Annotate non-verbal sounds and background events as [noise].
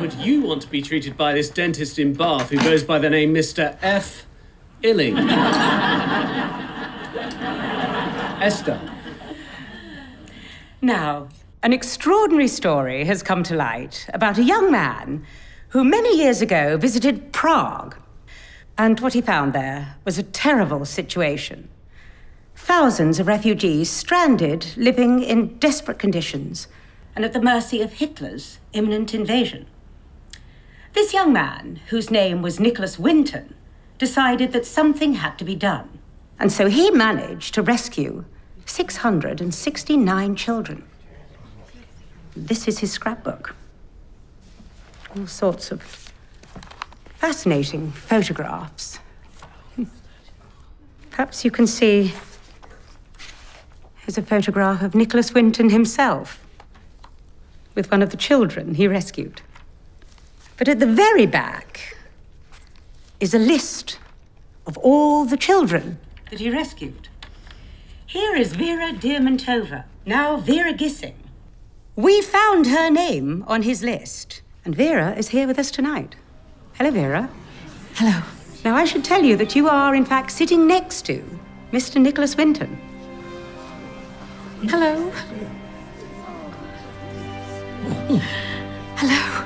would you want to be treated by this dentist in Bath who goes by the name Mr. F. Illing? [laughs] Esther. Now, an extraordinary story has come to light about a young man who many years ago visited Prague. And what he found there was a terrible situation. Thousands of refugees stranded, living in desperate conditions, and at the mercy of Hitler's imminent invasion. This young man, whose name was Nicholas Winton, decided that something had to be done. And so he managed to rescue 669 children. This is his scrapbook. All sorts of fascinating photographs. [laughs] Perhaps you can see. Here's a photograph of Nicholas Winton himself with one of the children he rescued. But at the very back is a list of all the children that he rescued. Here is Vera Diamantova, now Vera Gissing. We found her name on his list, and Vera is here with us tonight. Hello, Vera. Hello. Now, I should tell you that you are, in fact, sitting next to Mr. Nicholas Winton. Hello. Hello.